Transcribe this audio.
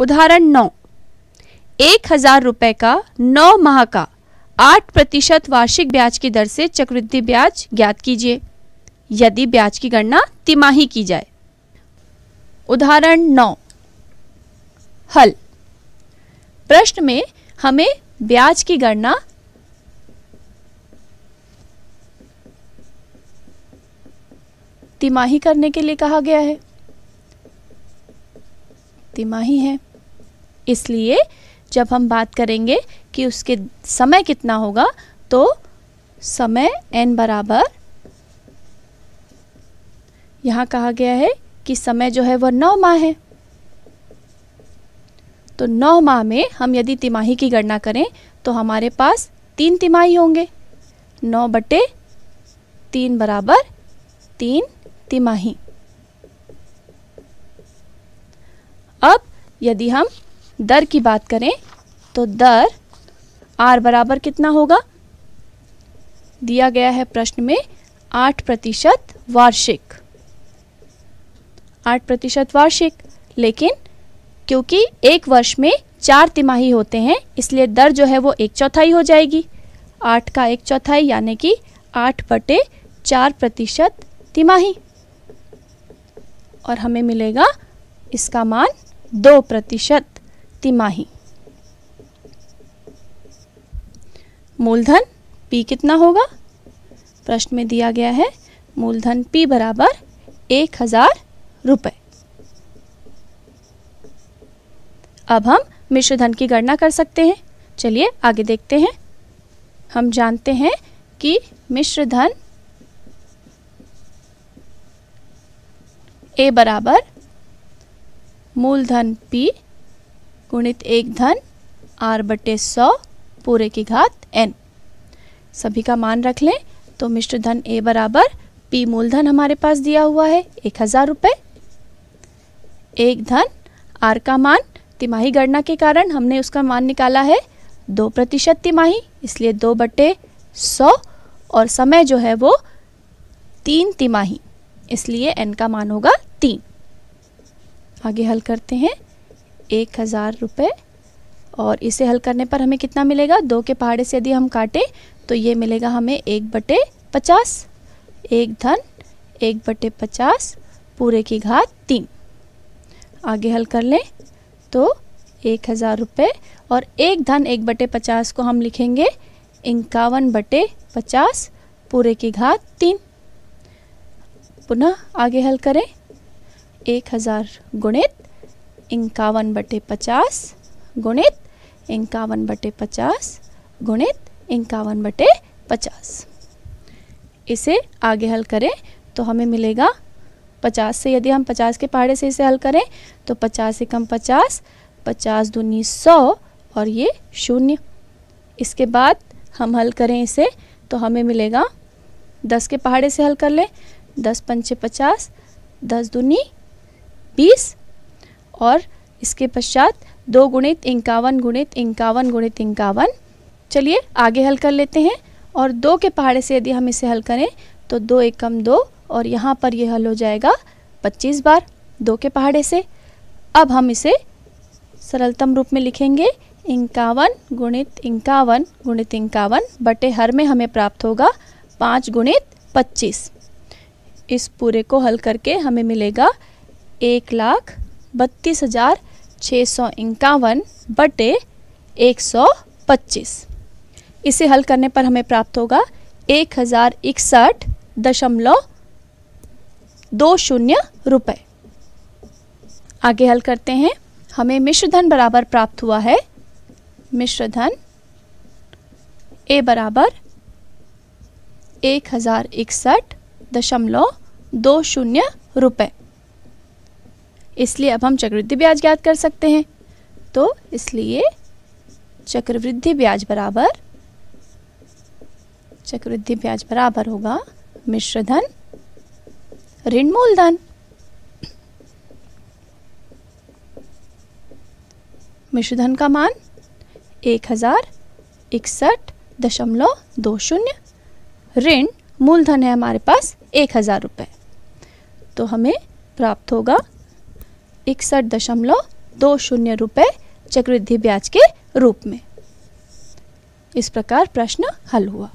उदाहरण नौ। एक हज़ार रुपए का नौ माह का आठ प्रतिशत वार्षिक ब्याज की दर से चक्रवृद्धि ब्याज ज्ञात कीजिए। यदि ब्याज की गणना तिमाही की जाए। उदाहरण नौ। हल। प्रश्न में हमें ब्याज की गणना तिमाही करने के लिए कहा गया है। तिमाही है। इसलिए जब हम बात करेंगे कि उसके समय कितना होगा तो समय n बराबर यहाँ कहा गया है कि समय जो है वह नौ माह है। तो नौ माह में हम यदि तिमाही की गणना करें तो हमारे पास तीन तिमाही होंगे। नौ बटे तीन बराबर तीन तिमाही। अब यदि हम दर की बात करें तो दर आर बराबर कितना होगा? दिया गया है प्रश्न में आठ प्रतिशत वार्षिक। आठ प्रतिशत वार्षिक। लेकिन क्योंकि एक वर्ष में चार तिमाही होते हैं, इसलिए दर जो है वो एक चौथाई हो जाएगी। आठ का एक चौथाई यानी कि आठ बटे चार प्रतिशत तिमाही। और हमें मिलेगा इसका मान दो प्रतिशत तिमाही। मूलधन P कितना होगा? प्रश्न में दिया गया है, मूलधन P बराबर एक हज़ार रुपये अब हम मिश्र धन की गणना कर सकते हैं। चलिए आगे देखते हैं। हम जानते हैं कि मिश्र धन ए बराबर मूलधन P गुणित एक धन आर बटे सौ पूरे की घात एन। सभी का मान रख लें तो मिश्र धन ए बराबर पी मूलधन हमारे पास दिया हुआ है, एक हज़ार रुपये एक धन आर का मान तिमाही गणना के कारण हमने उसका मान निकाला है, दो प्रतिशत तिमाही, इसलिए दो बटे सौ और समय जो है वो तीन तिमाही, इसलिए एन का मान होगा तीन। आगे हल करते हैं। एक हज़ार रुपये और इसे हल करने पर हमें कितना मिलेगा? दो के पहाड़े से यदि हम काटें तो ये मिलेगा हमें एक बटे पचास। एक धन, एक बटे पचास, पूरे की घात तीन। आगे हल कर लें तो एक हज़ार रुपये और एक धन, एक बटे पचास को हम लिखेंगे, इक्यावन बटे पचास, पूरे की घात तीन। पुनः आगे हल करें। एक हज़ार गुणित इक्यावन बटे पचास गुणित इक्यावन बटे पचास गुणित इक्यावन बटे पचास। इसे आगे हल करें तो हमें मिलेगा पचास से यदि हम पचास के पहाड़े से इसे हल करें तो पचास से कम पचास पचास दूनी सौ और ये शून्य। इसके बाद हम हल करें इसे तो हमें मिलेगा दस के पहाड़े से हल कर लें, दस पंचे पचास, दस दूनी बीस और इसके पश्चात दो गुणित इक्यावन गुणित इक्यावन गुणित इक्यावन। चलिए आगे हल कर लेते हैं और दो के पहाड़े से यदि हम इसे हल करें तो दो एकम दो और यहाँ पर यह हल हो जाएगा पच्चीस बार दो के पहाड़े से। अब हम इसे सरलतम रूप में लिखेंगे इक्यावन गुणित इक्यावन गुणित इक्यावन बटे हर में हमें प्राप्त होगा पाँच गुणित पच्चीस। इस पूरे को हल करके हमें मिलेगा एक लाख बत्तीस हज़ार छः सौ इक्यावन बटे एक सौ पच्चीस। इसे हल करने पर हमें प्राप्त होगा एक हज़ार इकसठ दशमलव दो शून्य रुपये आगे हल करते हैं। हमें मिश्र धन बराबर प्राप्त हुआ है। मिश्र धन ए बराबर एक हज़ार इकसठ दशमलव दो शून्य रुपये इसलिए अब हम चक्रवृद्धि ब्याज ज्ञात कर सकते हैं। तो इसलिए चक्रवृद्धि ब्याज बराबर, चक्रवृद्धि ब्याज बराबर होगा मिश्र धन, ऋण मूलधन मिश्र धन का मान एक हज़ार इकसठ दशमलव दो शून्य, ऋण मूलधन है हमारे पास एक हज़ार रुपये तो हमें प्राप्त होगा इकसठ दशमलव दो शून्य रुपये चक्रवृद्धि ब्याज के रूप में। इस प्रकार प्रश्न हल हुआ।